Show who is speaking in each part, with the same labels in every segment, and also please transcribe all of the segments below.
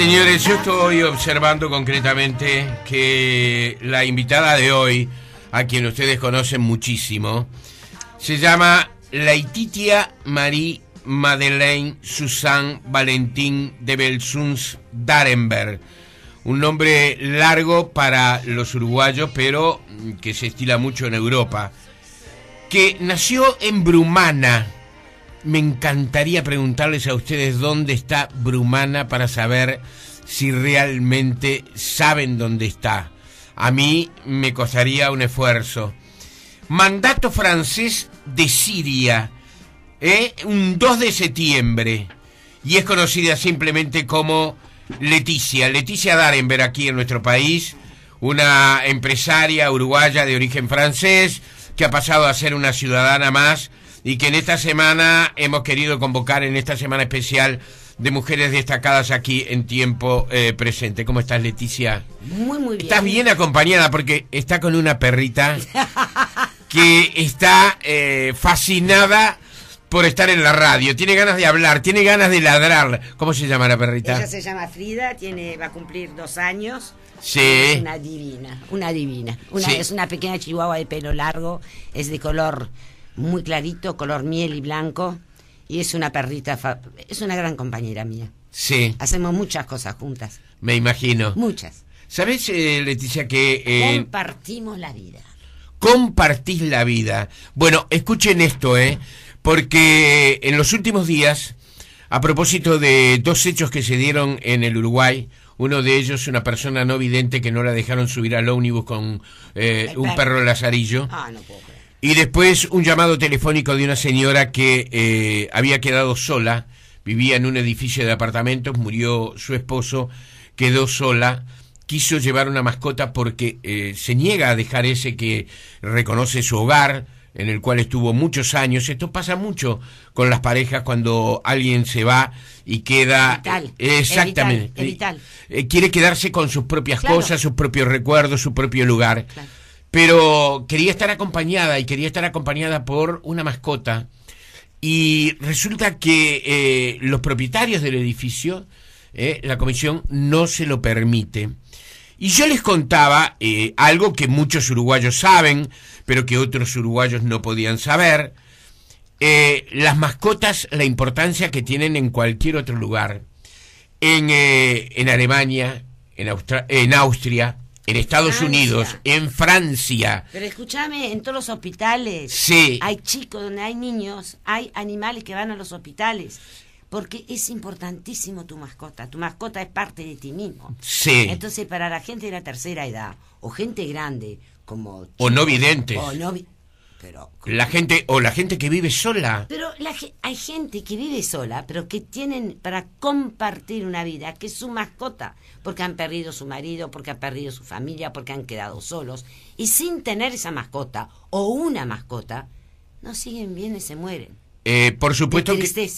Speaker 1: Señores, yo estoy observando concretamente que la invitada de hoy, a quien ustedes conocen muchísimo, se llama Laetitia Marie Madeleine Suzanne Valentín de Belsuns Darenberg. Un nombre largo para los uruguayos, pero que se estila mucho en Europa. Que nació en Brumana. Me encantaría preguntarles a ustedes dónde está Brumana para saber si realmente saben dónde está. A mí me costaría un esfuerzo. Mandato francés de Siria, ¿eh? un 2 de septiembre, y es conocida simplemente como Leticia, Leticia Darenberg aquí en nuestro país, una empresaria uruguaya de origen francés que ha pasado a ser una ciudadana más y que en esta semana hemos querido convocar en esta semana especial de mujeres destacadas aquí en tiempo eh, presente. ¿Cómo estás, Leticia?
Speaker 2: Muy, muy bien.
Speaker 1: Estás bien acompañada porque está con una perrita que está eh, fascinada por estar en la radio. Tiene ganas de hablar, tiene ganas de ladrar. ¿Cómo se llama la perrita?
Speaker 2: Ella se llama Frida, tiene, va a cumplir dos años.
Speaker 1: Sí.
Speaker 2: Es una divina, una divina. Una,
Speaker 1: Sí.
Speaker 2: Es una pequeña chihuahua de pelo largo, es de color muy clarito, color miel y blanco. Y es una perrita, fa- es una gran compañera mía.
Speaker 1: Sí,
Speaker 2: Hacemos muchas cosas juntas,
Speaker 1: me imagino.
Speaker 2: muchas.
Speaker 1: ¿Sabes, eh, Leticia, que eh,
Speaker 2: Compartimos la vida.
Speaker 1: compartís la vida? Bueno, escuchen esto, ¿eh? Porque en los últimos días, a propósito de dos hechos que se dieron en el Uruguay, uno de ellos una persona no vidente que no la dejaron subir al ómnibus con eh, un
Speaker 2: perro.
Speaker 1: lazarillo.
Speaker 2: Ah, no puedo.
Speaker 1: Y después un llamado telefónico de una señora que eh, había quedado sola, vivía en un edificio de apartamentos, murió su esposo, quedó sola, quiso llevar una mascota porque eh, se niega a dejar ese que reconoce su hogar, en el cual estuvo muchos años. Esto pasa mucho con las parejas cuando alguien se va y queda...
Speaker 2: Vital,
Speaker 1: exactamente.
Speaker 2: es vital, es vital.
Speaker 1: Eh, quiere quedarse con sus propias
Speaker 2: Claro.
Speaker 1: cosas, sus propios recuerdos, su propio lugar
Speaker 2: Claro.
Speaker 1: Pero quería estar acompañada y quería estar acompañada por una mascota. Y resulta que eh, los propietarios del edificio, eh, la comisión no se lo permite. Y yo les contaba eh, algo que muchos uruguayos saben, pero que otros uruguayos no podían saber, las mascotas, la importancia que tienen en cualquier otro lugar, en, en Alemania, en, en Austria, en Estados
Speaker 2: Francia.
Speaker 1: Unidos, en Francia.
Speaker 2: Pero escúchame, en todos los hospitales
Speaker 1: Sí.
Speaker 2: hay chicos donde hay niños, hay animales que van a los hospitales. Porque es importantísimo tu mascota. Tu mascota es parte de ti mismo.
Speaker 1: Sí.
Speaker 2: Entonces, para la gente de la tercera edad, o gente grande, como...
Speaker 1: O no videntes.
Speaker 2: O no vi- Pero...
Speaker 1: La gente, o la gente que vive sola.
Speaker 2: Pero la hay gente que vive sola, pero que tienen para compartir una vida, que es su mascota, porque han perdido su marido, porque han perdido su familia, porque han quedado solos, y sin tener esa mascota o una mascota, no siguen bien y se mueren.
Speaker 1: Eh, por supuesto
Speaker 2: De
Speaker 1: que.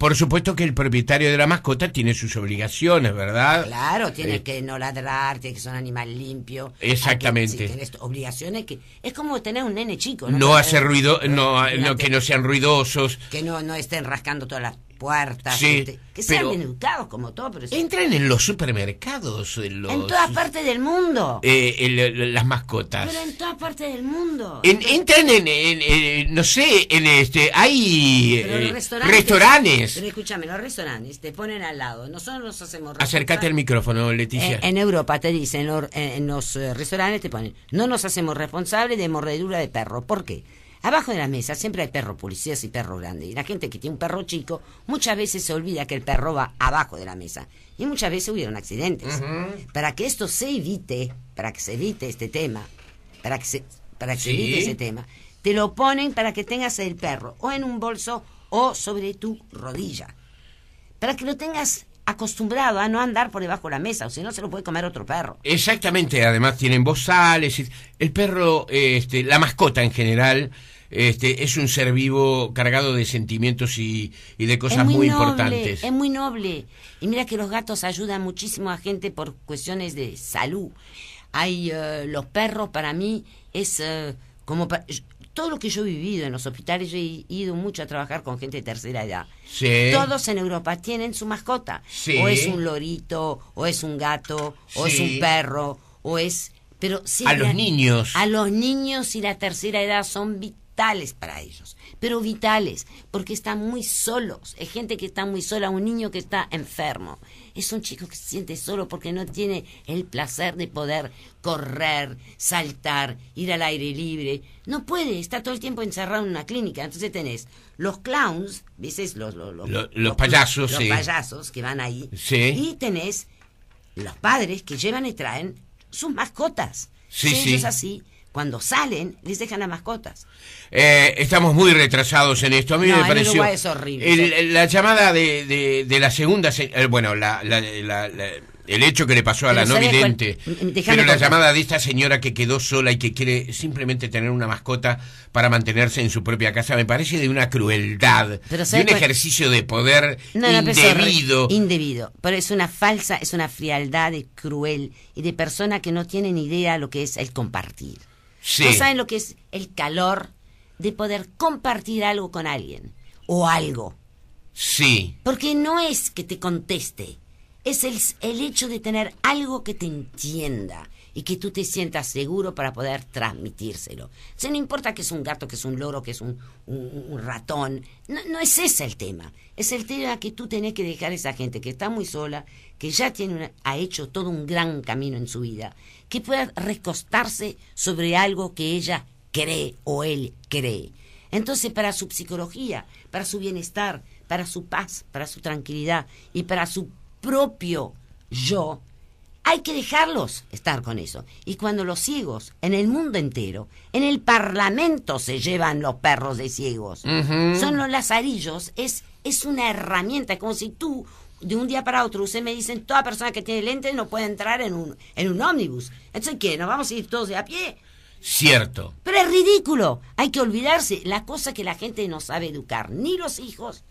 Speaker 1: Por supuesto que el propietario de la mascota tiene sus obligaciones, ¿verdad?
Speaker 2: Claro, tiene
Speaker 1: Eh,
Speaker 2: que no ladrar, tiene que ser un animal limpio.
Speaker 1: Exactamente.
Speaker 2: Que- si tenés obligaciones que es como tener un nene chico,
Speaker 1: no
Speaker 2: Para-
Speaker 1: hacer ruido, no, no, que no sean ruidosos.
Speaker 2: que no, no estén rascando todas las puertas,
Speaker 1: Sí,
Speaker 2: este, que sean bien educados como todo, pero.
Speaker 1: Entran en los supermercados, en, los,
Speaker 2: En todas partes del mundo.
Speaker 1: eh, en las mascotas.
Speaker 2: Pero en todas partes del mundo.
Speaker 1: En- entran en, en- en- no sé, en este, hay
Speaker 2: Pero
Speaker 1: eh,
Speaker 2: los restaurantes.
Speaker 1: restaurantes.
Speaker 2: Pero escúchame, los restaurantes te ponen al lado. Nosotros nos hacemos.
Speaker 1: Acércate al micrófono, Leticia.
Speaker 2: Eh, en Europa te dicen, en, los restaurantes te ponen, no nos hacemos responsables de mordedura de perro. ¿Por qué? Abajo de la mesa siempre hay perros policías y perro grande. Y la gente que tiene un perro chico muchas veces se olvida que el perro va abajo de la mesa. Y muchas veces hubieron accidentes. Para que esto se evite, para que se evite este tema, para que se, para que se evite ese tema, te lo ponen para que tengas el perro o en un bolso o sobre tu rodilla para que lo tengas acostumbrado a no andar por debajo de la mesa, o si no se lo puede comer otro perro.
Speaker 1: Exactamente, además tienen bozales. y- El perro, eh, este, la mascota en general, este, es un ser vivo cargado de sentimientos y, y de cosas
Speaker 2: muy, noble,
Speaker 1: importantes.
Speaker 2: Es muy noble. Y mira que los gatos ayudan muchísimo a gente por cuestiones de salud. Hay eh, los perros para mí es eh, como pa- todo lo que yo he vivido en los hospitales, yo he ido mucho a trabajar con gente de tercera edad.
Speaker 1: Sí.
Speaker 2: Todos en Europa tienen su mascota.
Speaker 1: Sí.
Speaker 2: O es un lorito, o es un gato, o es un perro, o es... Pero
Speaker 1: A los niños.
Speaker 2: A los niños y la tercera edad son vitales para ellos. Pero vitales, porque están muy solos. Es gente que está muy sola, un niño que está enfermo. Es un chico que se siente solo porque no tiene el placer de poder correr, saltar, ir al aire libre. No puede, está todo el tiempo encerrado en una clínica. Entonces tenés los clowns, ¿viste? Los, los, los,
Speaker 1: Lo- los payasos,
Speaker 2: los payasos que van ahí.
Speaker 1: Sí.
Speaker 2: Y tenés los padres que llevan y traen sus mascotas.
Speaker 1: Sí,
Speaker 2: Y ellos
Speaker 1: sí.
Speaker 2: así, cuando salen, les dejan las mascotas.
Speaker 1: Eh, estamos muy retrasados en esto. A mí
Speaker 2: No,
Speaker 1: me
Speaker 2: en
Speaker 1: pareció.
Speaker 2: Uruguay es horrible,
Speaker 1: el-
Speaker 2: sí.
Speaker 1: el- la llamada de, de- de la segunda. se- eh, bueno, la- la- la- la- el hecho que le pasó a
Speaker 2: Pero
Speaker 1: la no vidente.
Speaker 2: M- déjame
Speaker 1: Pero la
Speaker 2: contar.
Speaker 1: llamada de esta señora que quedó sola y que quiere simplemente tener una mascota para mantenerse en su propia casa me parece de una crueldad.
Speaker 2: Pero
Speaker 1: de
Speaker 2: ¿sabe
Speaker 1: un
Speaker 2: cuál?
Speaker 1: ejercicio de poder
Speaker 2: No,
Speaker 1: indebido.
Speaker 2: Indebido. Pero es una falsa, es una frialdad de cruel y de persona que no tiene ni idea lo que es el compartir.
Speaker 1: Sí.
Speaker 2: No saben lo que es el calor de poder compartir algo con alguien o algo.
Speaker 1: Sí.
Speaker 2: Porque no es que te conteste, es el, el hecho de tener algo que te entienda y que tú te sientas seguro para poder transmitírselo. O no importa que es un gato, que es un loro, que es un, ratón, no, no es ese el tema. Es el tema que tú tenés que dejar a esa gente que está muy sola, que ya tiene ha hecho todo un gran camino en su vida, que pueda recostarse sobre algo que ella cree o él cree. Entonces, para su psicología, para su bienestar, para su paz, para su tranquilidad y para su propio yo, hay que dejarlos estar con eso. Y cuando los ciegos, en el mundo entero, en el parlamento se llevan los perros de ciegos, son los lazarillos, es, es una herramienta, como si tú, de un día para otro, usted me dicen, toda persona que tiene lentes no puede entrar en un, en un ómnibus. Entonces, ¿qué? ¿Nos vamos a ir todos de a pie?
Speaker 1: Cierto.
Speaker 2: Pero es ridículo. Hay que olvidarse la cosa que la gente no sabe educar, ni los hijos.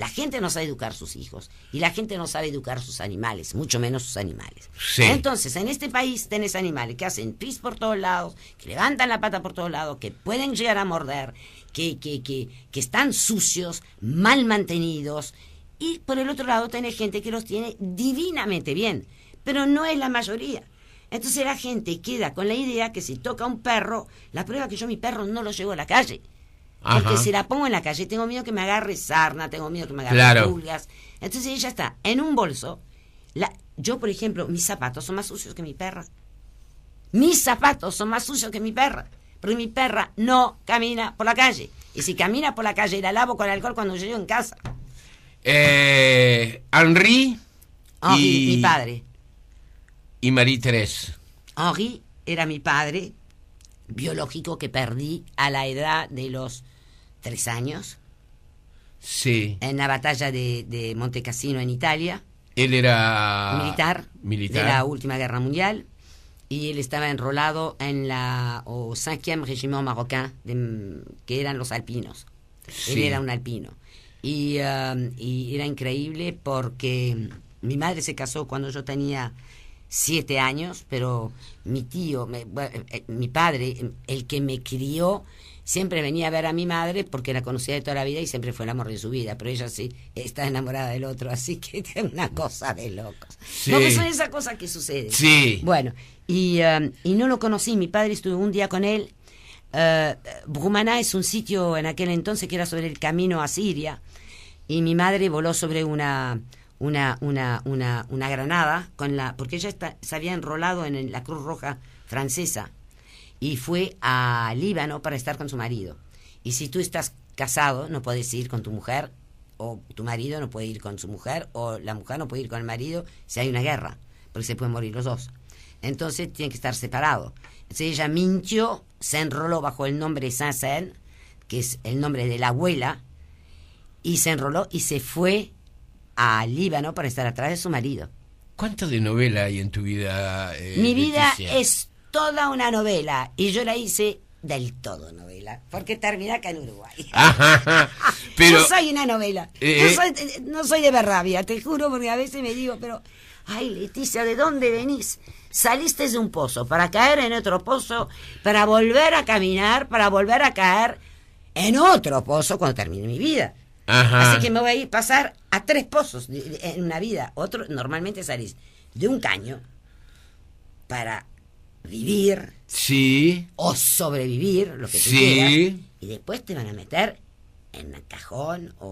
Speaker 2: La gente no sabe educar sus hijos y la gente no sabe educar sus animales, mucho menos sus animales.
Speaker 1: Sí.
Speaker 2: Entonces, en este país tenés animales que hacen pis por todos lados, que levantan la pata por todos lados, que pueden llegar a morder, que, que, que, que están sucios, mal mantenidos. Y por el otro lado tenés gente que los tiene divinamente bien, pero no es la mayoría. Entonces la gente queda con la idea que si toca un perro, la prueba que yo mi perro no lo llevo a la calle. Porque si la pongo en la calle tengo miedo que me agarre sarna, tengo miedo que me agarre
Speaker 1: Claro.
Speaker 2: pulgas. Entonces ella está en un bolso. La, yo, por ejemplo, mis zapatos son más sucios que mi perra. Mis zapatos son más sucios que mi perra. Porque mi perra no camina por la calle. Y si camina por la calle, la lavo con alcohol cuando llego en casa.
Speaker 1: Eh, Henri
Speaker 2: Henri,
Speaker 1: y,
Speaker 2: mi padre.
Speaker 1: y Marie-Thérèse.
Speaker 2: Henri era mi padre biológico que perdí a la edad de los tres años
Speaker 1: Sí.
Speaker 2: en la batalla de, de Montecassino en Italia,
Speaker 1: Él era
Speaker 2: militar,
Speaker 1: militar.
Speaker 2: de la última guerra mundial, y él estaba enrolado en la au 5e régiment marocain, de- que eran los alpinos. Él
Speaker 1: Sí.
Speaker 2: era un alpino. Y, um, y era increíble porque mi madre se casó cuando yo tenía siete años, pero mi tío, eh, mi padre, el que me crió, siempre venía a ver a mi madre porque la conocía de toda la vida y siempre fue el amor de su vida, pero ella sí está enamorada del otro, así que es una cosa de locos.
Speaker 1: Sí.
Speaker 2: No, que son esas cosas que suceden.
Speaker 1: Sí.
Speaker 2: Bueno, y, um, y no lo conocí, mi padre estuvo un día con él. Uh, Brumaná es un sitio en aquel entonces que era sobre el camino a Siria y mi madre voló sobre una una una una, una granada con la porque ella está- se había enrolado en el- la Cruz Roja francesa y fue a Líbano para estar con su marido. Y si tú estás casado, no puedes ir con tu mujer, o tu marido no puede ir con su mujer, o la mujer no puede ir con el marido si hay una guerra, porque se pueden morir los dos. Entonces tienen que estar separados. Entonces ella mintió, se enroló bajo el nombre Sansen, que es el nombre de la abuela, y se enroló y se fue a Líbano para estar atrás de su marido.
Speaker 1: ¿Cuánto de novela hay en tu vida? eh,
Speaker 2: Mi vida
Speaker 1: Leticia?
Speaker 2: es toda una novela y yo la hice del todo novela, porque termina acá en Uruguay.
Speaker 1: Ajá, pero
Speaker 2: yo soy una novela.
Speaker 1: Eh,
Speaker 2: no, soy, no soy de Berrabia, te juro, porque a veces me digo, pero Ay, Leticia, ¿de dónde venís? Saliste de un pozo para caer en otro pozo, para volver a caminar, para volver a caer en otro pozo cuando termine mi vida.
Speaker 1: Ajá.
Speaker 2: Así que me voy a ir pasar a tres pozos en una vida. Otro, normalmente salís de un caño para vivir
Speaker 1: Sí.
Speaker 2: o sobrevivir, lo que tú
Speaker 1: Sí.
Speaker 2: quieras, y después te van a meter en un cajón o,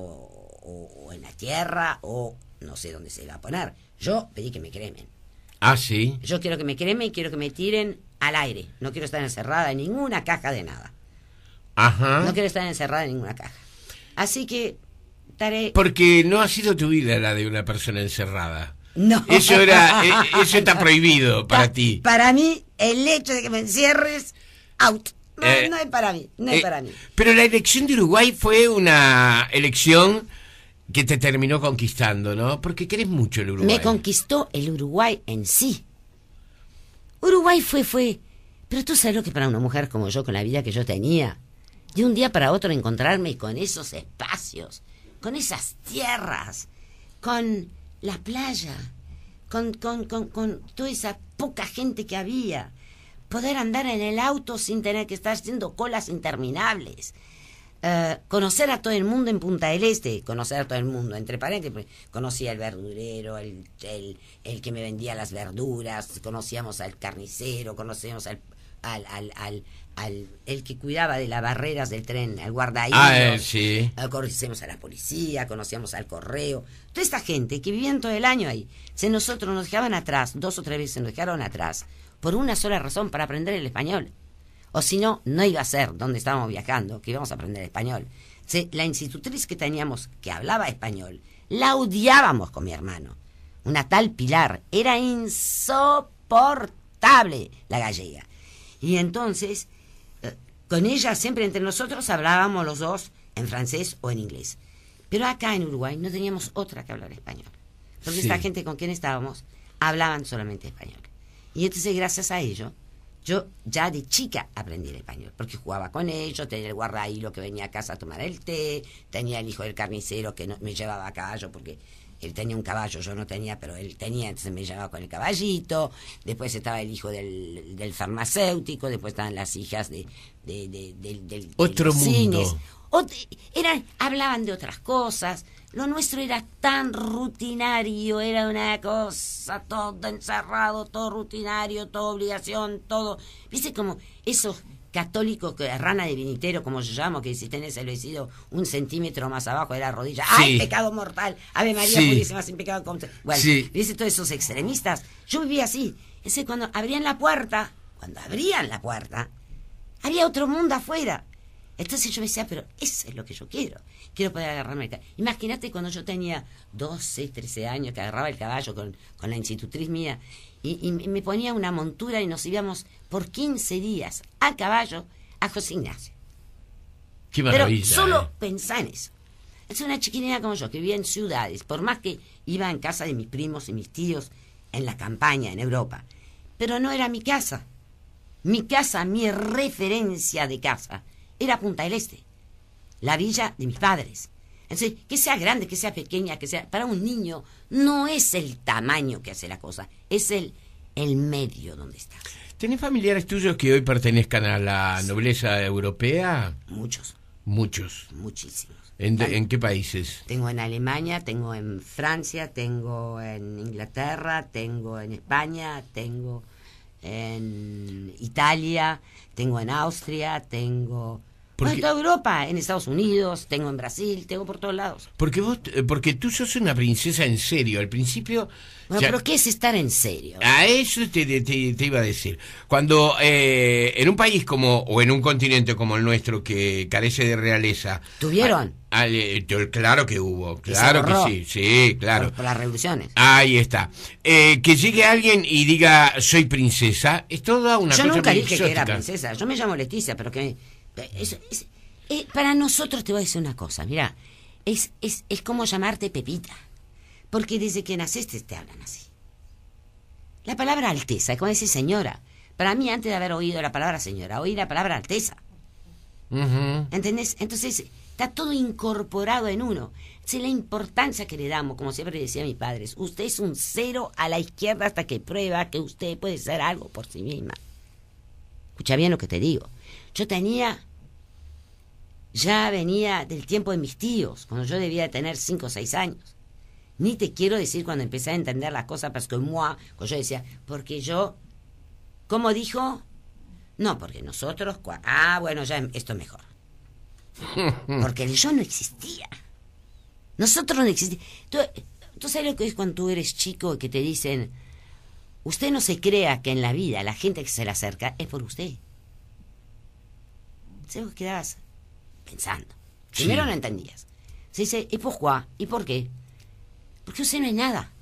Speaker 2: o- o en la tierra o no sé dónde se va a poner. Yo pedí que me cremen.
Speaker 1: Ah, sí.
Speaker 2: Yo quiero que me cremen y quiero que me tiren al aire. No quiero estar encerrada en ninguna caja de nada.
Speaker 1: Ajá.
Speaker 2: No quiero estar encerrada en ninguna caja. Así que estaré...
Speaker 1: Porque no ha sido tu vida la de una persona encerrada.
Speaker 2: No.
Speaker 1: Eso era, eh, eso está prohibido para
Speaker 2: Pa-
Speaker 1: ti.
Speaker 2: Para mí, el hecho de que me encierres, out. No,
Speaker 1: Eh,
Speaker 2: no es para mí, no es
Speaker 1: Eh,
Speaker 2: para mí.
Speaker 1: Pero la elección de Uruguay fue una elección que te terminó conquistando, ¿no? Porque querés mucho el Uruguay.
Speaker 2: Me conquistó el Uruguay en sí. Uruguay fue, fue. Pero tú sabes lo que para una mujer como yo, con la vida que yo tenía, de un día para otro encontrarme con esos espacios, con esas tierras, con la playa, con, con, con, con toda esa poca gente que había, poder andar en el auto sin tener que estar haciendo colas interminables. Eh, conocer a todo el mundo en Punta del Este, conocer a todo el mundo, entre paréntesis, pues, conocí al verdurero, el, el, el que me vendía las verduras, conocíamos al carnicero, conocíamos al, al, al, al, al- el que cuidaba de las barreras del tren, al guardaídos,
Speaker 1: Ah, eh, sí.
Speaker 2: eh, conocíamos a la policía, conocíamos al correo, toda esta gente que vivían todo el año ahí, si nosotros nos dejaban atrás, dos o tres veces nos dejaron atrás, por una sola razón, para aprender el español. O si no, no iba a ser donde estábamos viajando, que íbamos a aprender español. Se- la institutriz que teníamos, que hablaba español, la odiábamos con mi hermano. Una tal Pilar. Era insoportable la gallega. Y entonces, con ella siempre entre nosotros hablábamos los dos en francés o en inglés. Pero acá en Uruguay no teníamos otra que hablar español. Porque
Speaker 1: Sí.
Speaker 2: esta gente con quien estábamos hablaban solamente español. Y entonces, gracias a ello, yo ya de chica aprendí el español, porque jugaba con ellos, tenía el guardahilo que venía a casa a tomar el té, tenía el hijo del carnicero que no- me llevaba a caballo porque él tenía un caballo, yo no tenía, pero él tenía, entonces me llevaba con el caballito, después estaba el hijo del, del farmacéutico, después estaban las hijas de, de, de-
Speaker 1: Otro mundo.
Speaker 2: cines. Ot- eran, hablaban de otras cosas. Lo nuestro era tan rutinario, era una cosa, todo encerrado, todo rutinario, todo obligación, todo. ¿Viste como esos católicos que rana de vinitero, como yo llamo, que si tenés el vestido un centímetro más abajo de la rodilla, ¡ay, pecado mortal! ¡Ave María
Speaker 1: Sí.
Speaker 2: purísima sin pecado! contra-". Bueno,
Speaker 1: Sí.
Speaker 2: ¿viste todos esos extremistas? Yo vivía así. Ese cuando abrían la puerta, cuando abrían la puerta, había otro mundo afuera. Entonces yo me decía, pero eso es lo que yo quiero. Quiero poder agarrarme. Imagínate cuando yo tenía 12, 13 años, que agarraba el caballo con, con la institutriz mía y, y me ponía una montura y nos íbamos por 15 días a caballo a José Ignacio.
Speaker 1: Qué
Speaker 2: Pero solo
Speaker 1: eh.
Speaker 2: pensá en eso. Es una chiquinina como yo, que vivía en ciudades, por más que iba en casa de mis primos y mis tíos en la campaña, en Europa. Pero no era mi casa. Mi casa, mi referencia de casa, era Punta del Este, la villa de mis padres. Entonces, que sea grande, que sea pequeña, que sea... Para un niño no es el tamaño que hace la cosa, es el, el medio donde estás.
Speaker 1: ¿Tenés familiares tuyos que hoy pertenezcan a la nobleza europea?
Speaker 2: Muchos,
Speaker 1: Muchos.
Speaker 2: muchísimos.
Speaker 1: ¿En, de-
Speaker 2: Tan-
Speaker 1: en qué países?
Speaker 2: Tengo en Alemania, tengo en Francia, tengo en Inglaterra, tengo en España, tengo en Italia, tengo en Austria, tengo
Speaker 1: ¿Por
Speaker 2: bueno, en toda Europa, en Estados Unidos, tengo en Brasil, tengo por todos lados.
Speaker 1: Porque vos, eh, porque tú sos una princesa en serio. Al principio,
Speaker 2: Bueno,
Speaker 1: ya-
Speaker 2: pero ¿qué es estar en serio?
Speaker 1: a eso te, te- te iba a decir. Cuando eh, en un país como o en un continente como el nuestro que carece de realeza,
Speaker 2: ¿Tuvieron?
Speaker 1: a- claro que hubo, claro que sí, sí, claro.
Speaker 2: Por, por las revoluciones.
Speaker 1: Ahí está. Eh, que llegue alguien y diga soy princesa, es toda una
Speaker 2: Yo
Speaker 1: cosa
Speaker 2: nunca
Speaker 1: muy
Speaker 2: dije que era princesa. Yo me llamo Leticia, pero que... es- es- eh, para nosotros te voy a decir una cosa. Mira, es, es, es como llamarte Pepita. Porque desde que naciste te hablan así. La palabra alteza, es como decir señora. Para mí, antes de haber oído la palabra señora, oí la palabra alteza. ¿Entendés? Entonces, Está todo incorporado en uno. Es la importancia que le damos, como siempre decía mis padres. Usted es un cero a la izquierda hasta que prueba que usted puede ser algo por sí misma. Escucha bien lo que te digo. Yo tenía, ya venía del tiempo de mis tíos, cuando yo debía tener 5 o 6 años. Ni te quiero decir cuando empecé a entender las cosas, porque moi, cuando yo decía, porque yo, ¿cómo dijo? No, porque nosotros, ah, bueno, ya esto es mejor. Porque el yo no existía. Nosotros no existimos. ¿Tú, ¿Tú sabes lo que es cuando tú eres chico y que te dicen, usted no se crea que en la vida la gente que se le acerca es por usted? Se vos quedabas pensando. Primero no entendías. Se dice, ¿y por qué? ¿Y por qué? Porque usted no es nada.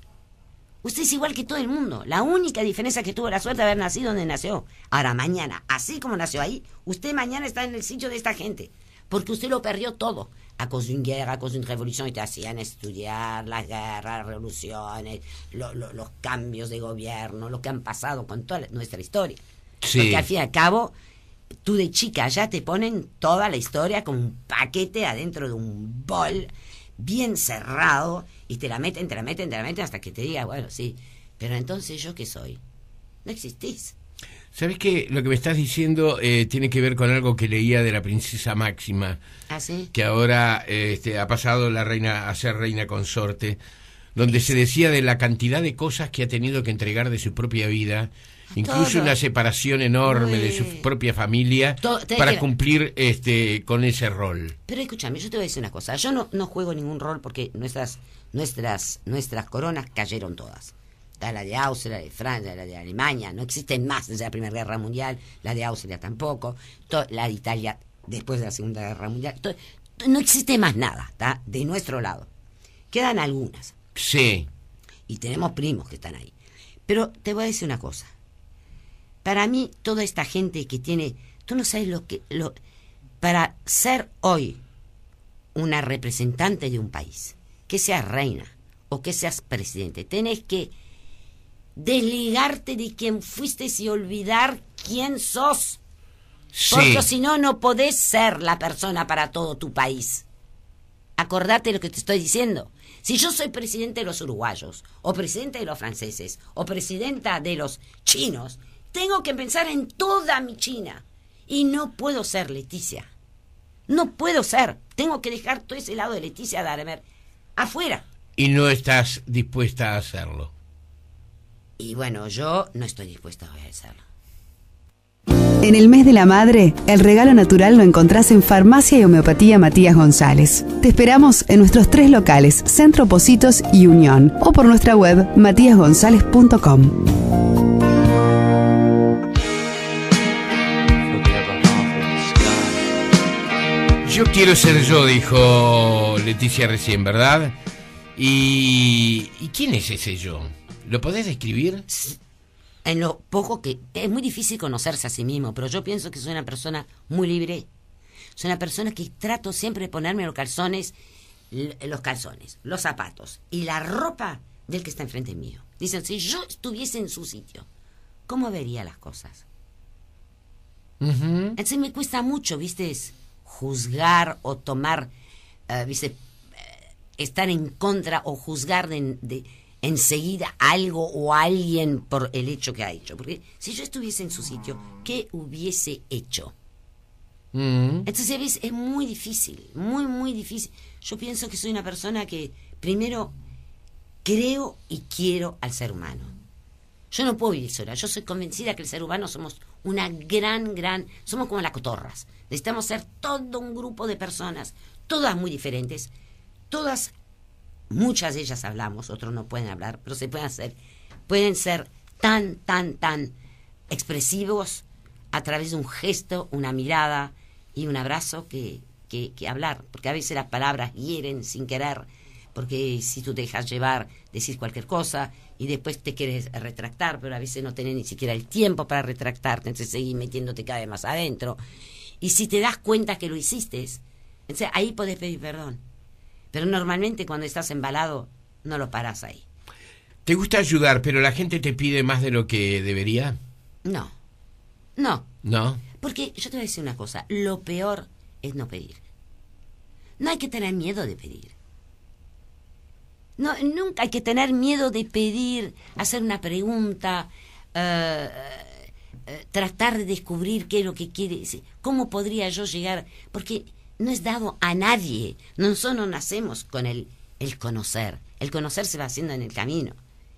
Speaker 2: Usted es igual que todo el mundo. La única diferencia que tuvo la suerte de haber nacido donde nació. Ahora, mañana, así como nació ahí, usted mañana está en el sitio de esta gente. Porque usted lo perdió todo. A causa de una guerra, a causa de una revolución, y te hacían estudiar las guerras, las revoluciones, los cambios de gobierno, lo que han pasado con toda nuestra historia. Sí. Porque al fin y al cabo, tú de chica ya te ponen toda la historia como un paquete adentro de un bol bien cerrado y te la meten, te la meten, te la meten hasta que te diga, bueno, sí, pero entonces yo qué soy? No existís.
Speaker 1: ¿Sabes qué? Lo que me estás diciendo eh, tiene que ver con algo que leía de la princesa Máxima,
Speaker 2: ¿Ah, sí?
Speaker 1: que ahora este, ha pasado la reina a ser reina consorte, donde se decía de la cantidad de cosas que ha tenido que entregar de su propia vida incluso una separación enorme de su propia familia para cumplir este con ese rol.
Speaker 2: Pero escúchame, yo te voy a decir una cosa, yo no, no juego ningún rol porque nuestras nuestras nuestras coronas cayeron todas. Está la de Austria, la de Francia, la de Alemania, no existen más desde la Primera Guerra Mundial, la de Austria tampoco, la de Italia después de la Segunda Guerra Mundial, no existe más nada, ¿está? De nuestro lado. Quedan algunas.
Speaker 1: Sí.
Speaker 2: Y tenemos primos que están ahí. Pero te voy a decir una cosa. Para mí, toda esta gente que tiene, tú no sabes lo que, lo, para ser hoy una representante de un país, que seas reina o que seas presidente, tenés que desligarte de quién fuiste y olvidar quién sos. Porque si no, no podés ser la persona para todo tu país. Acordate lo que te estoy diciendo. Si yo soy presidente de los uruguayos, o presidente de los franceses, o presidenta de los chinos, tengo que pensar en toda mi China. Y no puedo ser Leticia. No puedo ser. Tengo que dejar todo ese lado de Leticia Darmer afuera.
Speaker 1: Y no estás dispuesta a hacerlo.
Speaker 2: Y bueno, yo no estoy dispuesta a hacerlo.
Speaker 3: En el mes de la madre, el regalo natural lo encontrás en Farmacia y Homeopatía Matías González. Te esperamos en nuestros tres locales, Centro Positos y Unión, o por nuestra web matíasgonzález.com.
Speaker 1: Yo quiero ser yo, dijo Leticia recién, ¿verdad? Y, quién es ese yo? ¿Lo podés describir?
Speaker 2: En lo poco que... Es muy difícil conocerse a sí mismo, pero yo pienso que soy una persona muy libre. Soy una persona que trato siempre de ponerme los calzones, los calzones, los zapatos y la ropa del que está enfrente mío. Dicen, si yo estuviese en su sitio, ¿cómo vería las cosas? Entonces me cuesta mucho, ¿viste? Juzgar o tomar, uh, ¿viste? estar en contra o juzgar de, enseguida algo o alguien por el hecho que ha hecho. Porque si yo estuviese en su sitio, ¿qué hubiese hecho? Mm. Entonces, Es muy difícil, muy, muy difícil. Yo pienso que soy una persona que primero creo y quiero al ser humano. Yo no puedo vivir sola. Yo soy convencida que el ser humano somos una gran, gran... Somos como las cotorras. Necesitamos ser todo un grupo de personas, todas muy diferentes, todas, muchas de ellas hablamos, otros no pueden hablar, pero se pueden hacer, pueden ser tan, tan, tan expresivos a través de un gesto, una mirada y un abrazo que, que, hablar, porque a veces las palabras hieren sin querer, porque si tú te dejas llevar, decís cualquier cosa y después te quieres retractar, pero a veces no tenés ni siquiera el tiempo para retractarte, entonces seguís metiéndote cada vez más adentro. Y si te das cuenta que lo hiciste, entonces ahí podés pedir perdón. Pero normalmente cuando estás embalado, no lo paras ahí.
Speaker 1: ¿Te gusta ayudar, pero la gente te pide más de lo que debería?
Speaker 2: No. No.
Speaker 1: No.
Speaker 2: Porque yo te voy a decir una cosa, lo peor es no pedir. No hay que tener miedo de pedir. No, nunca hay que tener miedo de pedir, hacer una pregunta, eh, tratar de descubrir qué es lo que quiere, cómo podría yo llegar, porque no es dado a nadie. Nosotros no nacemos con el, el conocer. El conocer se va haciendo en el camino.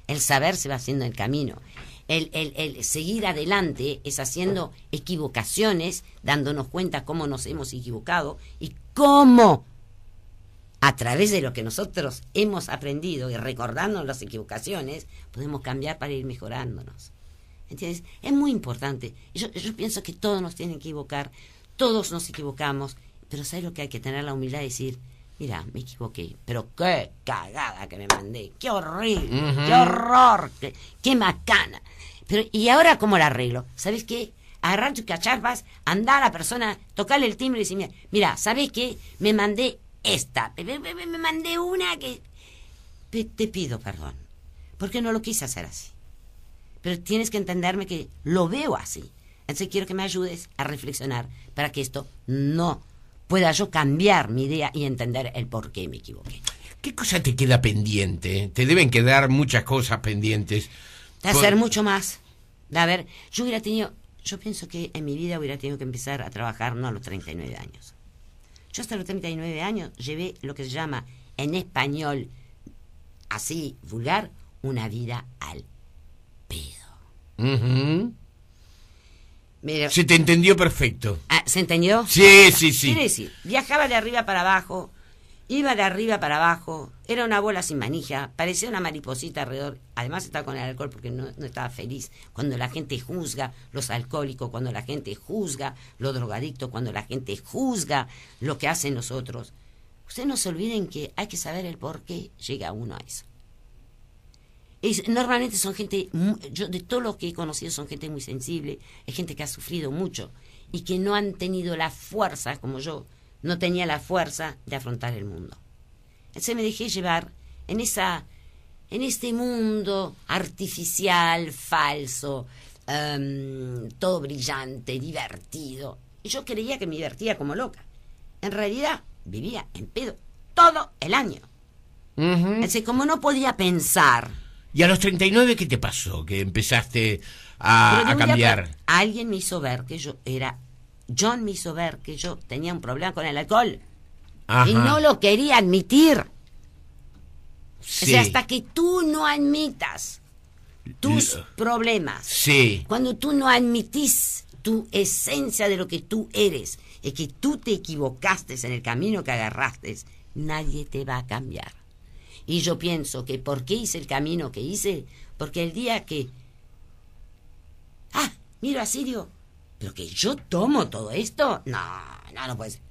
Speaker 2: El saber se va haciendo en el camino. El, el, el, seguir adelante es haciendo equivocaciones, dándonos cuenta cómo nos hemos equivocado y cómo a través de lo que nosotros hemos aprendido y recordando las equivocaciones, podemos cambiar para ir mejorándonos. ¿Entiendes? Es muy importante. Yo, yo pienso que todos nos tienen que equivocar, todos nos equivocamos, pero ¿sabes lo que hay que tener la humildad de decir? Mira, me equivoqué, pero qué cagada que me mandé, qué horrible, qué horror, qué, macana. Pero, ¿y ahora cómo la arreglo? ¿Sabes qué? Agarrar tus cacharpas, andar a la persona, tocarle el timbre y decir, mira, ¿sabes qué? Me mandé esta, me, me mandé una que... Te pido perdón, porque no lo quise hacer así. Pero tienes que entenderme que lo veo así. Entonces quiero que me ayudes a reflexionar para que esto no pueda yo cambiar mi idea y entender el por qué me equivoqué.
Speaker 1: ¿Qué cosa te queda pendiente? Te deben quedar muchas cosas pendientes.
Speaker 2: De hacer mucho más. De ver, yo hubiera tenido, yo pienso que en mi vida hubiera tenido que empezar a trabajar no a los 39 años. Yo hasta los 39 años llevé lo que se llama en español, así vulgar, una vida al
Speaker 1: Se te entendió perfecto.
Speaker 2: Ah, ¿Se entendió?
Speaker 1: Sí, sí, sí.
Speaker 2: Quiere decir, viajaba de arriba para abajo, iba de arriba para abajo, era una bola sin manija, parecía una mariposita alrededor. Además estaba con el alcohol porque no, no estaba feliz. Cuando la gente juzga los alcohólicos, cuando la gente juzga los drogadictos, cuando la gente juzga lo que hacen nosotros. Ustedes no se olviden que hay que saber el por qué llega uno a eso normalmente son gente, yo de todo lo que he conocido son gente muy sensible, es gente que ha sufrido mucho y que no han tenido la fuerza, como yo, no tenía la fuerza de afrontar el mundo. Entonces me dejé llevar en esa, en este mundo artificial, falso, em, todo brillante, divertido. Y yo creía que me divertía como loca. En realidad vivía en pedo todo el año. Entonces, como no podía pensar
Speaker 1: ¿Y a los 39 qué te pasó? Que empezaste a, cambiar.
Speaker 2: Alguien me hizo ver que yo era. John me hizo ver que yo tenía un problema con el alcohol. Y no lo quería admitir. O sea, hasta que tú no admitas tus problemas.
Speaker 1: Sí.
Speaker 2: Cuando tú no admitís tu esencia de lo que tú eres, y que tú te equivocaste en el camino que agarraste, nadie te va a cambiar. Y yo pienso que ¿por qué hice el camino que hice? Porque el día que... Ah, miro a Sirio. ¿Pero que yo tomo todo esto? No, no, no puede ser.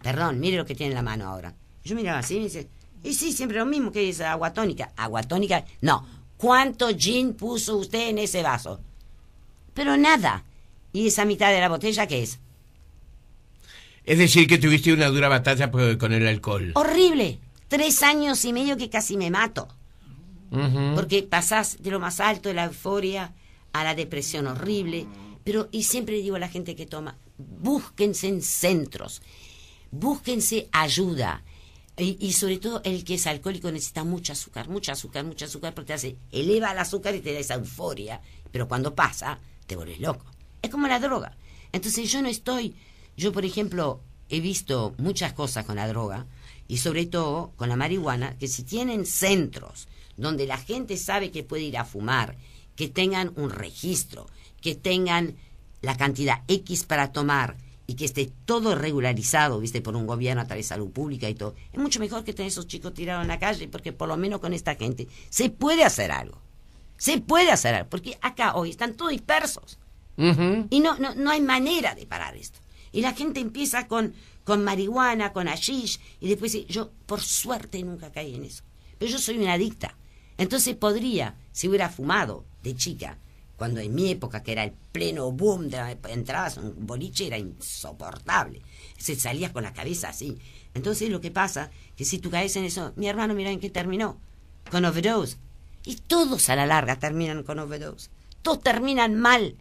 Speaker 2: Perdón, mire lo que tiene en la mano ahora. Yo miraba así y me dice, y sí, siempre lo mismo que es agua tónica. Agua tónica, no. ¿Cuánto gin puso usted en ese vaso? Pero nada. ¿Y esa mitad de la botella qué es?
Speaker 1: Es decir, que tuviste una dura batalla con el alcohol.
Speaker 2: Horrible tres años y medio que casi me mato. Porque pasás de lo más alto de la euforia a la depresión horrible. Pero, y siempre digo a la gente que toma, búsquense en centros, búsquense ayuda. Y, sobre todo el que es alcohólico necesita mucho azúcar, mucho azúcar, mucho azúcar, porque te hace, eleva el azúcar y te da esa euforia. Pero cuando pasa, te vuelves loco. Es como la droga. Entonces yo no estoy, yo por ejemplo, he visto muchas cosas con la droga, y sobre todo con la marihuana, que si tienen centros donde la gente sabe que puede ir a fumar, que tengan un registro, que tengan la cantidad X para tomar y que esté todo regularizado, viste, por un gobierno a través de salud pública y todo, es mucho mejor que tener esos chicos tirados en la calle, porque por lo menos con esta gente se puede hacer algo. Se puede hacer algo, porque acá hoy están todos dispersos. Y no, no, no hay manera de parar esto. Y la gente empieza con, con marihuana, con hashish, y después yo, por suerte, nunca caí en eso. Pero yo soy una adicta. Entonces podría, si hubiera fumado de chica, cuando en mi época, que era el pleno boom de entrabas un boliche, era insoportable. Se salías con la cabeza así. Entonces lo que pasa, que si tú caes en eso, mi hermano, mira en qué terminó. Con overdose. Y todos a la larga terminan con overdose. Todos terminan mal.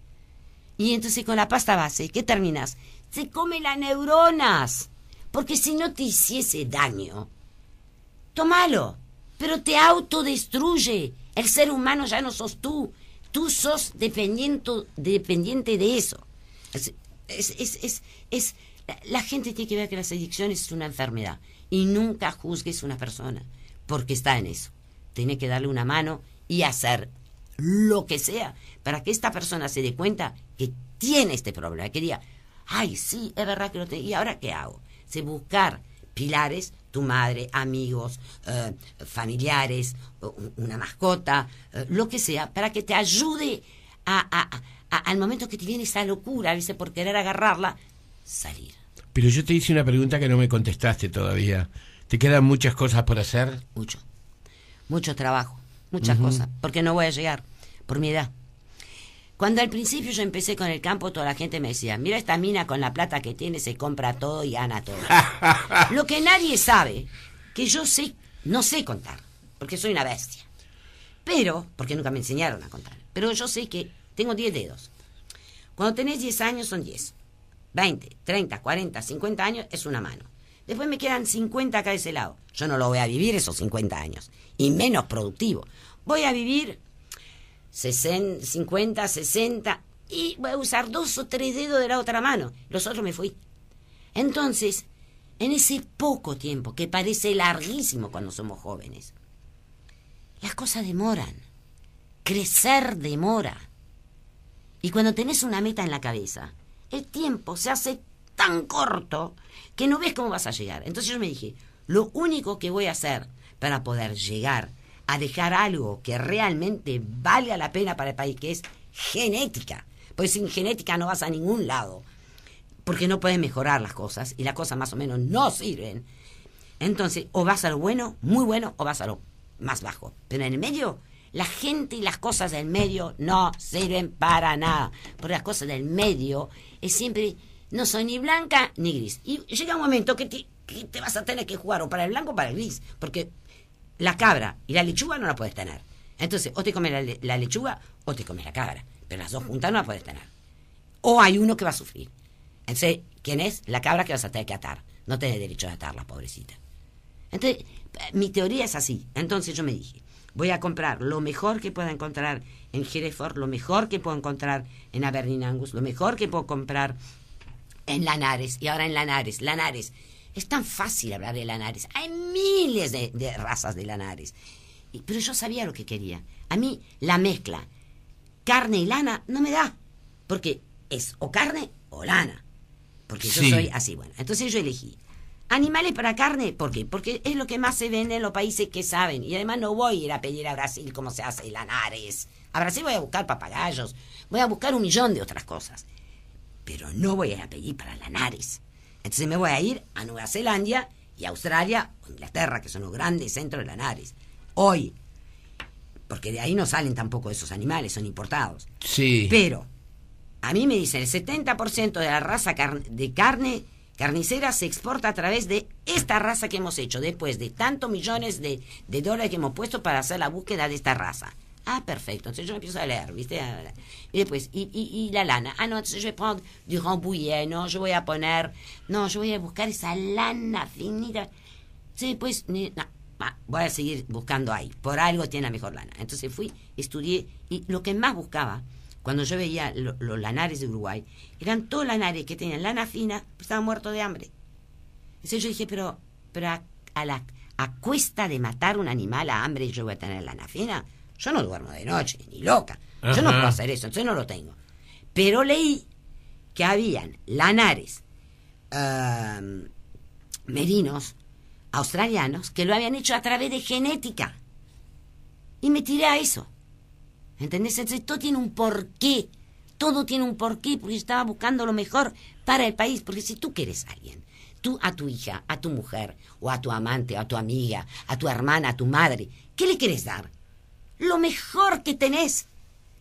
Speaker 2: Y entonces con la pasta base, ¿qué terminas? Se come las neuronas. Porque si no te hiciese daño, tómalo, pero te autodestruye. El ser humano ya no sos tú, tú sos dependiente, de eso. Es, es, es, es, la gente tiene que ver que las adicciones es una enfermedad y nunca juzgues una persona porque está en eso. Tiene que darle una mano y hacer lo que sea para que esta persona se dé cuenta que tiene este problema, que ay, sí, es verdad que lo tengo, ¿y ahora qué hago? Se buscar pilares, tu madre, amigos, eh, familiares, una mascota, eh, lo que sea, para que te ayude a, al momento que te viene esa locura, ¿viste? por querer agarrarla, salir.
Speaker 1: Pero yo te hice una pregunta que no me contestaste todavía. ¿Te quedan muchas cosas por hacer?
Speaker 2: Mucho. Mucho trabajo, muchas cosas, porque no voy a llegar por mi edad. Cuando al principio yo empecé con el campo, toda la gente me decía, mira esta mina con la plata que tiene, se compra todo y gana todo. Lo que nadie sabe, que yo sé, no sé contar, porque soy una bestia. Pero, porque nunca me enseñaron a contar, pero yo sé que tengo 10 dedos. Cuando tenés 10 años son 10. 20, 30, 40, 50 años es una mano. Después me quedan 50 acá de ese lado. Yo no lo voy a vivir esos 50 años. Y menos productivo. Voy a vivir 60, 50, 60 y voy a usar dos o tres dedos de la otra mano. Los otros me fui. Entonces, en ese poco tiempo, que parece larguísimo cuando somos jóvenes, las cosas demoran. Crecer demora. Y cuando tenés una meta en la cabeza, el tiempo se hace tan corto que no ves cómo vas a llegar. Entonces yo me dije, lo único que voy a hacer para poder llegar a dejar algo que realmente valga la pena para el país, que es genética. Pues sin genética no vas a ningún lado, porque no puedes mejorar las cosas y las cosas más o menos no sirven. Entonces, o vas a lo bueno, muy bueno, o vas a lo más bajo. Pero en el medio, la gente y las cosas del medio no sirven para nada. Porque las cosas del medio es siempre, no son ni blanca ni gris. Y llega un momento que te, que te vas a tener que jugar o para el blanco o para el gris. Porque la cabra y la lechuga no la puedes tener. Entonces, o te comes la, lechuga o te comes la cabra. Pero las dos juntas no las puedes tener. O hay uno que va a sufrir. Entonces, ¿quién es? La cabra que vas a tener que atar. No tenés derecho a atarla, pobrecita. Entonces, mi teoría es así. Entonces yo me dije, voy a comprar lo mejor que pueda encontrar en Hereford, lo mejor que puedo encontrar en Aberdeen Angus, lo mejor que puedo comprar en Lanares. Y ahora en Lanares, Lanares es tan fácil hablar de lanares. Hay miles de, razas de lanares. pero yo sabía lo que quería. A mí la mezcla carne y lana no me da. Porque es o carne o lana. Porque yo soy así. Bueno, entonces yo elegí animales para carne. ¿Por qué? Porque es lo que más se vende en los países que saben. Y además no voy a ir a pedir a Brasil cómo se hace lanares. A Brasil voy a buscar papagayos. Voy a buscar un millón de otras cosas. Pero no voy a ir a pedir para lanares. Entonces me voy a ir a Nueva Zelanda y Australia o Inglaterra, que son los grandes centros de lanares. Hoy, porque de ahí no salen tampoco esos animales, son importados.
Speaker 1: Sí.
Speaker 2: Pero a mí me dicen el 70% de la raza de carne carnicera se exporta a través de esta raza que hemos hecho, después de tantos millones de, de dólares que hemos puesto para hacer la búsqueda de esta raza. Ah, perfecto. Entonces yo empiezo a leer, ¿viste? Y después, y, y, la lana. Ah, no, entonces yo voy a poner du rambouillet, no, yo voy a poner, no, yo voy a buscar esa lana finita. Sí, pues, no, voy a seguir buscando ahí. Por algo tiene la mejor lana. Entonces fui, estudié, y lo que más buscaba, cuando yo veía los lanares de Uruguay, eran todos lanares que tenían lana fina, pues estaban muertos de hambre. Entonces yo dije, pero, pero a, a la a cuesta de matar un animal a hambre yo voy a tener lana fina. Yo no duermo de noche, ni loca. Yo no puedo hacer eso, entonces no lo tengo. Pero leí que habían lanares merinos australianos que lo habían hecho a través de genética. Y me tiré a eso. ¿Entendés? Entonces todo tiene un porqué. Todo tiene un porqué porque yo estaba buscando lo mejor para el país. Porque si tú quieres a alguien, tú a tu hija, a tu mujer, o a tu amante, o a tu amiga, a tu hermana, a tu madre, ¿qué le quieres dar? Lo mejor que tenés.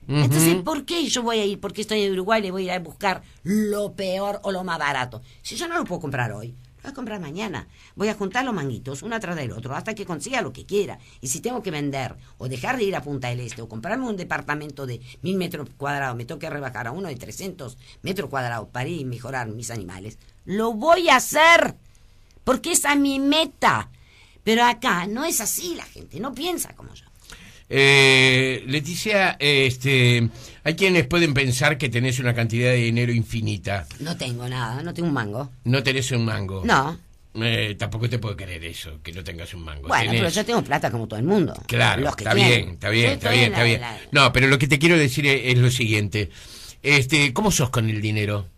Speaker 2: Entonces, ¿por qué yo voy a ir? Porque estoy en Uruguay, le voy a ir a buscar lo peor o lo más barato. Si yo no lo puedo comprar hoy, lo voy a comprar mañana. Voy a juntar los manguitos uno atrás del otro hasta que consiga lo que quiera. Y si tengo que vender o dejar de ir a Punta del Este o comprarme un departamento de mil metros cuadrados, me toque rebajar a uno de 300 metros cuadrados para ir y mejorar mis animales, lo voy a hacer. porque esa es mi meta. Pero acá no es así la gente, no piensa como yo.
Speaker 1: Eh, Leticia, este, hay quienes pueden pensar que tenés una cantidad de dinero infinita.
Speaker 2: No tengo nada, no tengo un mango.
Speaker 1: No tenés un mango.
Speaker 2: No.
Speaker 1: Eh, tampoco te puedo creer eso, que no tengas un mango.
Speaker 2: Bueno,
Speaker 1: Tenés-
Speaker 2: pero yo tengo plata como todo el mundo.
Speaker 1: Claro,
Speaker 2: Los que
Speaker 1: está bien, está bien,
Speaker 2: Yo
Speaker 1: está bien,
Speaker 2: en
Speaker 1: está bien. No, pero lo que te quiero decir es, es lo siguiente. Este, ¿cómo sos con el dinero?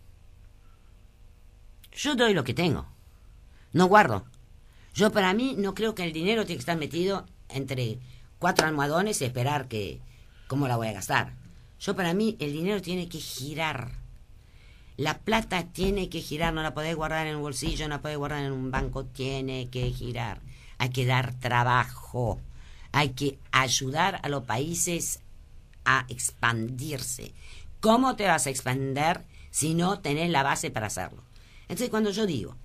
Speaker 2: Yo doy lo que tengo. No guardo. Yo para mí no creo que el dinero tiene que estar metido entre cuatro almohadones y esperar que cómo la voy a gastar. Yo para mí el dinero tiene que girar. La plata tiene que girar, no la podés guardar en un bolsillo, no la podés guardar en un banco, tiene que girar. Hay que dar trabajo. Hay que ayudar a los países a expandirse. ¿Cómo te vas a expandir si no tenés la base para hacerlo? Entonces cuando yo digo,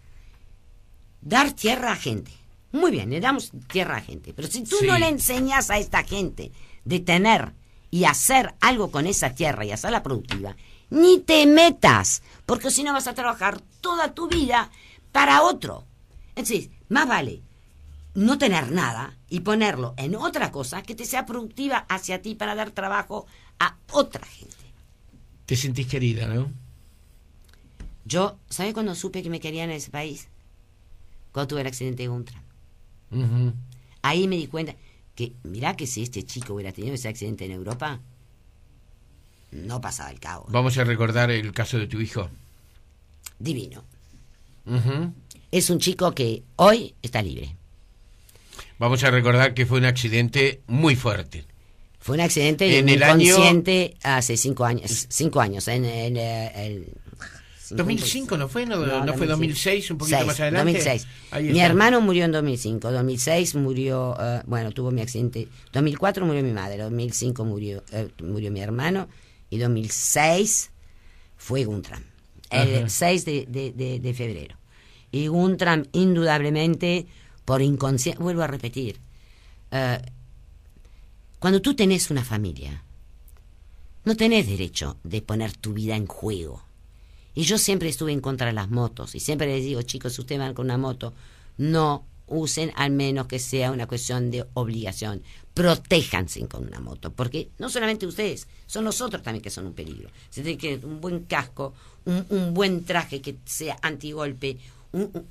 Speaker 2: dar tierra a gente, muy bien, le damos tierra a gente, pero si tú
Speaker 1: Sí.
Speaker 2: no le enseñas a esta gente de tener y hacer algo con esa tierra y hacerla productiva, ni te metas, porque si no vas a trabajar toda tu vida para otro. Entonces, más vale no tener nada y ponerlo en otra cosa que te sea productiva hacia ti para dar trabajo a otra gente.
Speaker 1: Te sentís querida, ¿no?
Speaker 2: Yo, ¿sabes cuando supe que me querían en ese país? Cuando tuve el accidente de
Speaker 1: Ujú.
Speaker 2: Ahí me di cuenta que, mirá que si este chico hubiera tenido ese accidente en Europa, no pasaba el cabo.
Speaker 1: Vamos a recordar el caso de tu hijo.
Speaker 2: Divino. Es un chico que hoy está libre.
Speaker 1: Vamos a recordar que fue un accidente muy fuerte.
Speaker 2: Fue un accidente de
Speaker 1: En el año-
Speaker 2: hace cinco años. Cinco años, en, en, eh, el...
Speaker 1: 2005 no fue, no, no,
Speaker 2: No,
Speaker 1: fue 2006, un poquito
Speaker 2: Seis,
Speaker 1: más adelante.
Speaker 2: 2006.
Speaker 1: Ahí
Speaker 2: Mi hermano murió en 2005, 2006 murió, eh, bueno, tuvo mi accidente, 2004 murió mi madre, 2005 murió, eh, murió mi hermano y 2006 fue Guntram, el
Speaker 1: Ajá.
Speaker 2: 6 de, de- de- de febrero. Y Guntram, indudablemente, por inconsciencia, vuelvo a repetir, eh, cuando tú tenés una familia, no tenés derecho de poner tu vida en juego. Y yo siempre estuve en contra de las motos. Y siempre les digo, chicos, si ustedes van con una moto, no usen al menos que sea una cuestión de obligación. Protéjanse con una moto. Porque no solamente ustedes, son los otros también que son un peligro. Se tiene que un buen casco, un, un buen traje que sea antigolpe, un- un-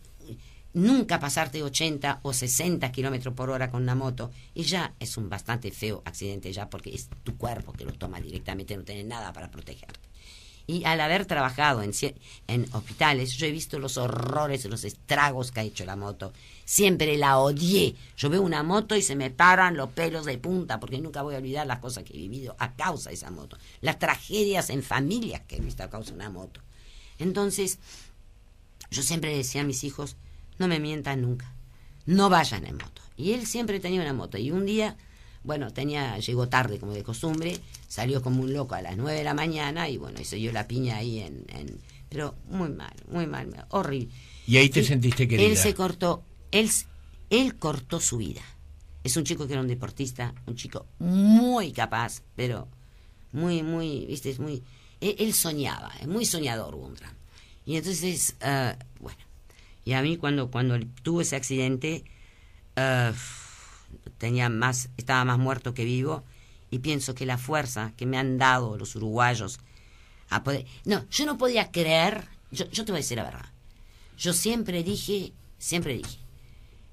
Speaker 2: nunca pasarte 80 o 60 kilómetros por hora con una moto y ya es un bastante feo accidente ya porque es tu cuerpo que lo toma directamente, no tiene nada para protegerte. Y al haber trabajado en, en hospitales, yo he visto los horrores, los estragos que ha hecho la moto. Siempre la odié. Yo veo una moto y se me paran los pelos de punta, porque nunca voy a olvidar las cosas que he vivido a causa de esa moto. Las tragedias en familias que he visto a causa de una moto. Entonces, yo siempre decía a mis hijos, no me mientan nunca, no vayan en moto. Y él siempre tenía una moto. Y un día, bueno, tenía, llegó tarde como de costumbre, salió como un loco a las 9 de la mañana y bueno, y se dio la piña ahí en, en- pero muy mal, muy mal, horrible.
Speaker 1: Y ahí te sentiste querida.
Speaker 2: Él se cortó, él, él cortó su vida. Es un chico que era un deportista, un chico muy capaz, pero muy, muy, viste, es muy... Él, él soñaba, es muy soñador Gundram. Y entonces, ah, bueno, y a mí cuando, cuando tuvo ese accidente, ah, tenía más, estaba más muerto que vivo, y pienso que la fuerza que me han dado los uruguayos a poder... No, yo no podía creer, yo, yo te voy a decir la verdad, yo siempre dije, siempre dije,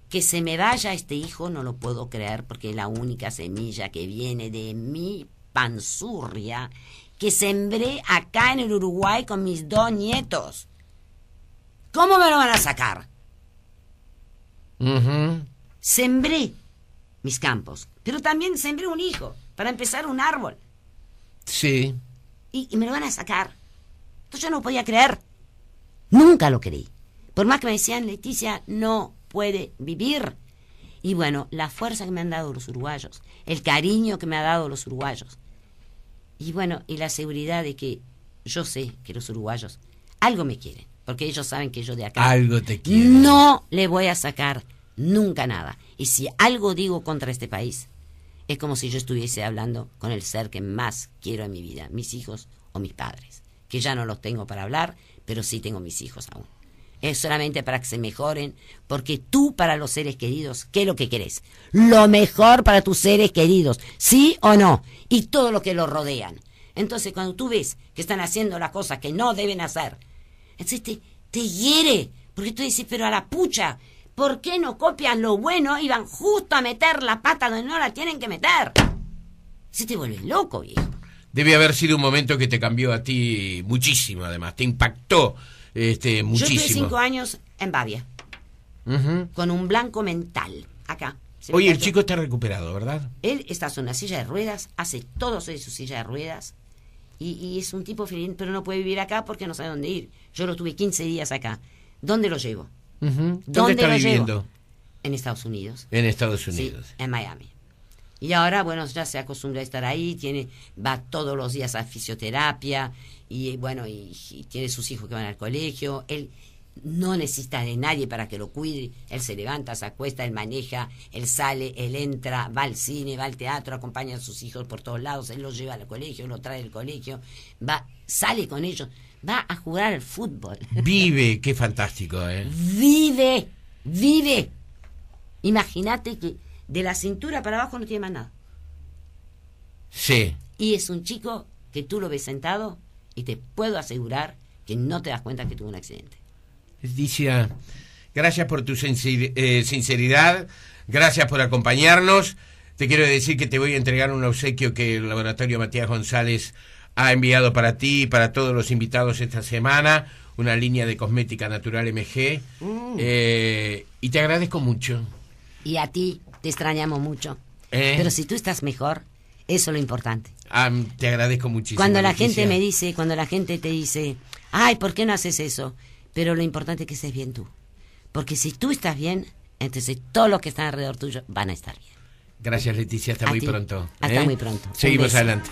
Speaker 2: que se me vaya este hijo no lo puedo creer porque es la única semilla que viene de mi panzurria que sembré acá en el Uruguay con mis dos nietos. ¿Cómo me lo van a sacar? Sembré mis campos, pero también sembré un hijo para empezar un árbol
Speaker 1: Sí.
Speaker 2: y, y me lo van a sacar. Entonces yo no podía creer. Nunca lo creí. Por más que me decían, Leticia no puede vivir. Y bueno, la fuerza que me han dado los uruguayos, el cariño que me ha dado los uruguayos. Y bueno, y la seguridad de que yo sé que los uruguayos algo me quieren, porque ellos saben que yo de acá
Speaker 1: Algo te quieren.
Speaker 2: no le voy a sacar nunca nada. Y si algo digo contra este país, es como si yo estuviese hablando con el ser que más quiero en mi vida, mis hijos o mis padres, que ya no los tengo para hablar, pero sí tengo mis hijos aún. es solamente para que se mejoren, porque tú para los seres queridos, ¿qué es lo que querés? Lo mejor para tus seres queridos, ¿sí o no? Y todo lo que los rodean. Entonces, cuando tú ves que están haciendo las cosas que no deben hacer, entonces te, te hiere, porque tú dices, pero a la pucha, ¿por qué no copian lo bueno y van justo a meter la pata donde no la tienen que meter? Se te vuelve loco, viejo.
Speaker 1: Debe haber sido un momento que te cambió a ti muchísimo, además, te impactó este, muchísimo. Yo
Speaker 2: estuve cinco años en Bavia, con un blanco mental, acá.
Speaker 1: Oye, el chico está recuperado, ¿verdad?
Speaker 2: Él está en una silla de ruedas, hace todo en su silla de ruedas, y, es un tipo feliz, pero no puede vivir acá porque no sabe dónde ir. Yo lo tuve 15 días acá. ¿Dónde lo llevo?
Speaker 1: ¿Dónde, está viviendo?
Speaker 2: En Estados Unidos.
Speaker 1: En Estados Unidos.
Speaker 2: Sí, en Miami. Y ahora, bueno, ya se acostumbra a estar ahí, tiene, va todos los días a fisioterapia, y bueno, y, tiene sus hijos que van al colegio. Él no necesita de nadie para que lo cuide. Él se levanta, se acuesta, él maneja, él sale, él entra, va al cine, va al teatro, acompaña a sus hijos por todos lados, él los lleva al colegio, lo trae del colegio, va, sale con ellos, va a jugar al fútbol.
Speaker 1: Vive, qué fantástico, ¿eh?
Speaker 2: Vive, vive. Imagínate que de la cintura para abajo no tiene más nada.
Speaker 1: Sí.
Speaker 2: Y es un chico que tú lo ves sentado y te puedo asegurar que no te das cuenta que tuvo un accidente.
Speaker 1: Leticia, gracias por tu eh, sinceridad, gracias por acompañarnos. Te quiero decir que te voy a entregar un obsequio que el laboratorio Matías González ha enviado para ti y para todos los invitados esta semana, una línea de cosmética natural MG. Mm. Eh, y te agradezco mucho.
Speaker 2: Y a ti, te extrañamos mucho. ¿Eh? Pero si tú estás mejor, eso es lo importante.
Speaker 1: Ah, te agradezco muchísimo.
Speaker 2: Cuando la gente me dice, cuando la gente te dice, ay, ¿por qué no haces eso? Pero lo importante es que estés bien tú. Porque si tú estás bien, entonces todos los que están alrededor tuyo van a estar bien.
Speaker 1: Gracias, Leticia. Hasta muy pronto.
Speaker 2: Hasta ¿eh? muy pronto.
Speaker 1: Seguimos adelante.